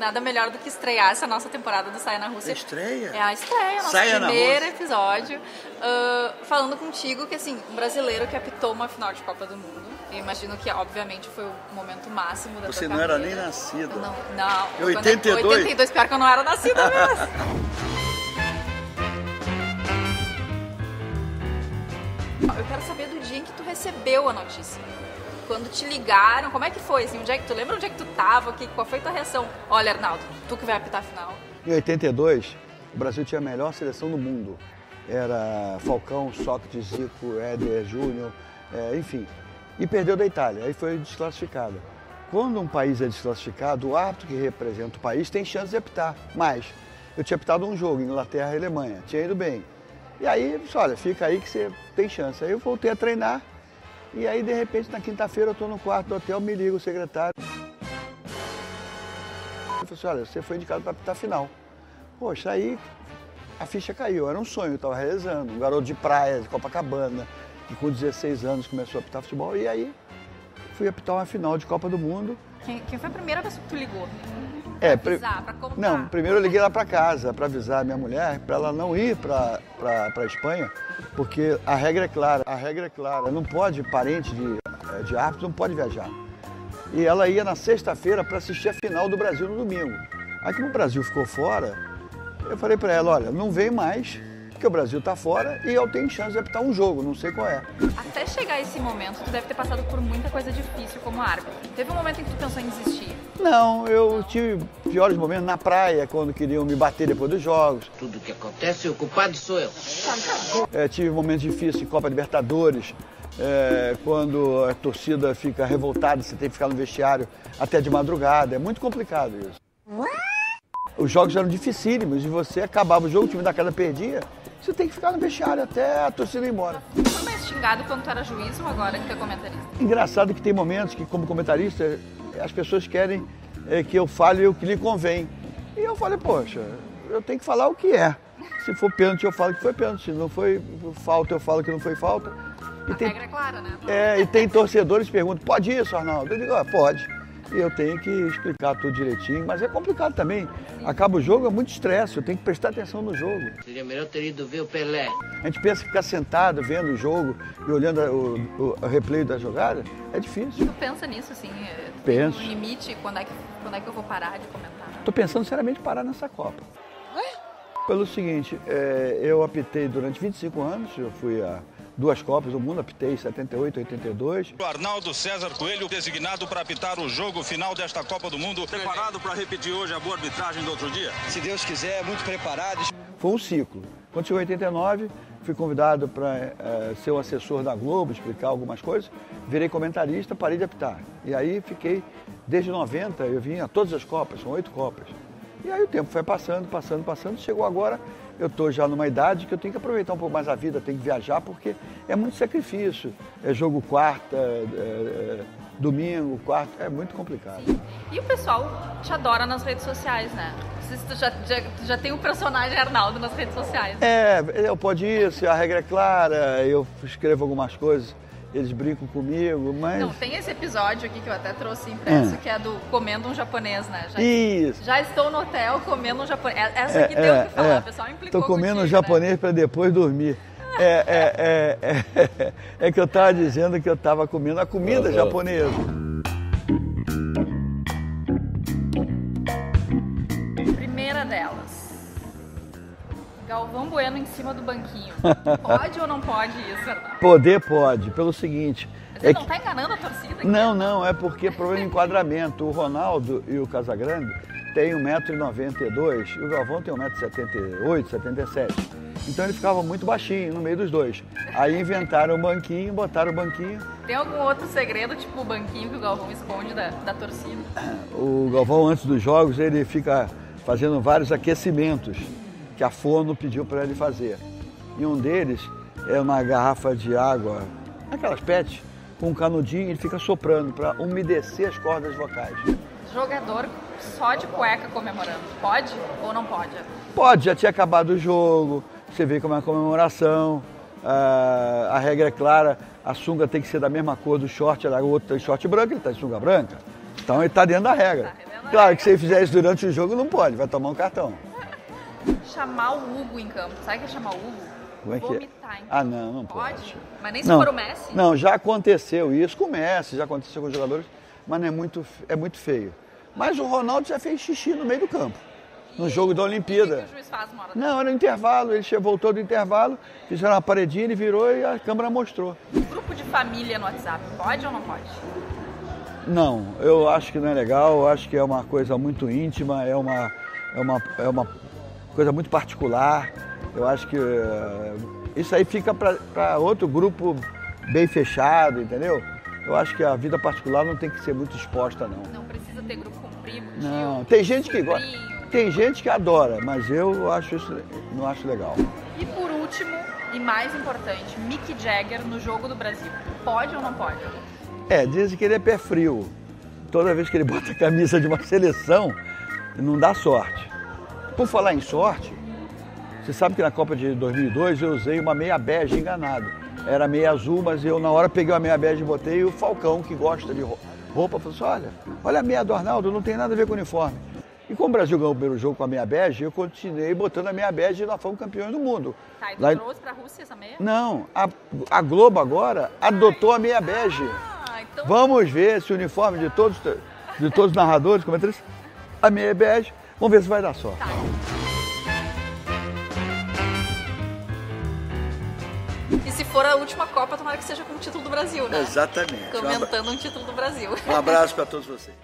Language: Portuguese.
Nada melhor do que estrear essa nossa temporada do Saia na Rússia. Estreia? É a estreia, nosso Saia primeiro episódio. uh, falando contigo que, assim, um brasileiro que apitou uma final de Copa do Mundo. Eu imagino que, obviamente, foi o momento máximo da Você não era carreira. nem nascida. Não, não. Em 82? 82, pior que eu não era nascida mesmo. Eu quero saber do dia em que tu recebeu a notícia. Quando te ligaram, como é que foi? Assim, onde é que tu lembra onde é que tu tava? Que, qual foi tua reação? Olha, Arnaldo, tu que vai apitar a final. Em 82, o Brasil tinha a melhor seleção do mundo. Era Falcão, Sócrates, Zico, Éder, Júnior, é, enfim. E perdeu da Itália, aí foi desclassificada. Quando um país é desclassificado, o árbitro que representa o país tem chance de apitar. Mas eu tinha apitado um jogo, Inglaterra e Alemanha, tinha ido bem. E aí, olha, fica aí que você tem chance. Aí eu voltei a treinar e aí, de repente, na quinta-feira eu estou no quarto do hotel, me liga o secretário. Ele falou assim, olha, você foi indicado para apitar final. Poxa, aí a ficha caiu, era um sonho, eu estava realizando. Um garoto de praia, de Copacabana, que com 16 anos começou a apitar futebol. E aí fui apitar uma final de Copa do Mundo. Quem, quem foi a primeira pessoa que tu ligou? É, pra avisar, pra contar. Não, primeiro eu liguei lá para casa para avisar a minha mulher para ela não ir para a Espanha, porque a regra é clara, a regra é clara, não pode, parente de, eh, de árbitro não pode viajar. E ela ia na sexta-feira para assistir a final do Brasil no domingo. Aí como o Brasil ficou fora, eu falei para ela, olha, não vem mais, porque o Brasil está fora e eu tenho chance de apitar um jogo, não sei qual é. Até chegar esse momento, tu deve ter passado por muita coisa difícil como árbitro. Teve um momento em que tu pensou em desistir? Não, eu tive piores momentos na praia, quando queriam me bater depois dos jogos. Tudo que acontece, o culpado sou eu. É, tive momentos difíceis em Copa Libertadores, é, quando a torcida fica revoltada, você tem que ficar no vestiário até de madrugada. É muito complicado isso. Os jogos eram dificílimos e você acabava o jogo, o time da casa perdia, você tem que ficar no vestiário até a torcida ir embora. Foi mais xingado quando tu era juiz ou agora que tu é comentarista? Engraçado que tem momentos que, como comentarista, as pessoas querem é, que eu fale o que lhe convém. E eu falei, poxa, eu tenho que falar o que é. Se for pênalti, eu falo que foi pênalti. Se não foi falta, eu falo que não foi falta. E A tem, regra é clara, né? é, e tem torcedores que perguntam, pode isso, Arnaldo? Eu digo, ah, pode. E eu tenho que explicar tudo direitinho, mas é complicado também. Acaba o jogo, é muito estresse, eu tenho que prestar atenção no jogo. Seria melhor ter ido ver o Pelé. A gente pensa que ficar sentado vendo o jogo e olhando o, o- o replay da jogada é difícil. Tu pensa nisso, assim? Penso. Tem um limite, quando é, que, quando é que eu vou parar de comentar? Estou pensando seriamente em parar nessa Copa. Pelo seguinte, é, eu apitei durante 25 anos, eu fui a duas Copas do Mundo, apitei em 78, 82. O Arnaldo César Coelho, designado para apitar o jogo final desta Copa do Mundo. Preparado para repetir hoje a boa arbitragem do outro dia? Se Deus quiser, muito preparados. Foi um ciclo. Quando chegou em 89, fui convidado para ser o assessor da Globo, explicar algumas coisas. Virei comentarista, parei de apitar. E aí fiquei, desde 90, eu vim a todas as Copas, são oito Copas. E aí o tempo foi passando, passando, passando. Chegou agora, eu estou já numa idade que eu tenho que aproveitar um pouco mais a vida, tenho que viajar, porque é muito sacrifício. É jogo quarta, é, é, domingo, quarta, é muito complicado. E o pessoal te adora nas redes sociais, né? Tu já, já, já tem o personagem Arnaldo nas redes sociais. É, eu pode isso, a regra é clara, eu escrevo algumas coisas, eles brincam comigo, mas. Não, tem esse episódio aqui que eu até trouxe impresso, Hum. que é do comendo um japonês, né? Já, Isso. já estou no hotel comendo um japonês. Essa É, aqui tem o que falar, é. o pessoal implicou Tô comendo contigo, japonês para depois dormir. É, é, é, é, é que eu tava dizendo que eu tava comendo a comida japonesa. Né? Primeira delas. Galvão Bueno em cima do banquinho. Pode ou não pode isso? Poder pode, pelo seguinte. Você É não que, tá enganando a torcida aqui? não, não, é porque é problema de enquadramento. O Ronaldo e o Casagrande têm 1,92m e o Galvão tem 1,78m, 77 Então ele ficava muito baixinho no meio dos dois. Aí inventaram o banquinho, botaram o banquinho. Tem algum outro segredo, tipo o banquinho que o Galvão esconde da, da torcida? O Galvão, antes dos jogos, ele fica fazendo vários aquecimentos que a Fono pediu para ele fazer. E um deles é uma garrafa de água, aquelas PET, com um canudinho, ele fica soprando para umedecer as cordas vocais. Jogador só de cueca comemorando. Pode ou não pode? Pode, já tinha acabado o jogo, você vê como é a comemoração, a regra é clara, a sunga tem que ser da mesma cor do short, o outro tem short branco, ele está de sunga branca. Então ele está dentro da regra. Tá Claro que se ele fizer isso durante o jogo, não pode, vai tomar um cartão. Chamar o Hugo em campo. Sabe o que é chamar o Hugo? Como é que é? Vomitar campo. Ah, não, não Pode? pode. Mas nem se Não, for o Messi? não, já aconteceu isso com o Messi, já aconteceu com os jogadores, mas não é muito, é muito feio. Mas o Ronaldo já fez xixi no meio do campo, no jogo da Olimpíada. que o juiz faz uma hora? Não, era no intervalo, ele voltou do intervalo, fizeram uma paredinha, ele virou e a câmera mostrou. Grupo de família no WhatsApp, pode ou não pode? Não, eu acho que não é legal, eu acho que é uma coisa muito íntima, é uma, é uma, é uma coisa muito particular. Eu acho que eh, isso aí fica para outro grupo bem fechado, entendeu? Eu acho que a vida particular não tem que ser muito exposta, não. Não precisa ter grupo com primo, tio, Não, tem gente que gosta, tem gente que adora, mas eu acho isso, não acho legal. E por último, e mais importante, Mick Jagger no jogo do Brasil. Pode ou não pode? É, dizem que ele é pé frio. Toda vez que ele bota a camisa de uma seleção, não dá sorte. Por falar em sorte, você sabe que na Copa de 2002 eu usei uma meia bege enganado. Era meia azul, mas eu na hora peguei uma meia bege e botei e o Falcão, que gosta de ro- roupa, falou assim, olha, olha a meia do Arnaldo, não tem nada a ver com o uniforme. E como o Brasil ganhou o primeiro jogo com a meia bege, eu continuei botando a meia bege e nós fomos campeões do mundo. Tá, e Lá trouxe pra Rússia essa meia? Não, a, a Globo agora adotou a meia bege. Ah, então Vamos ver se o uniforme de todos, de todos os narradores, comentaristas, a minha é bege. Vamos ver se vai dar sorte. tá. E se for a última Copa, tomara que seja com o título do Brasil, né? Exatamente. Comentando um título do Brasil. Um abraço para todos vocês.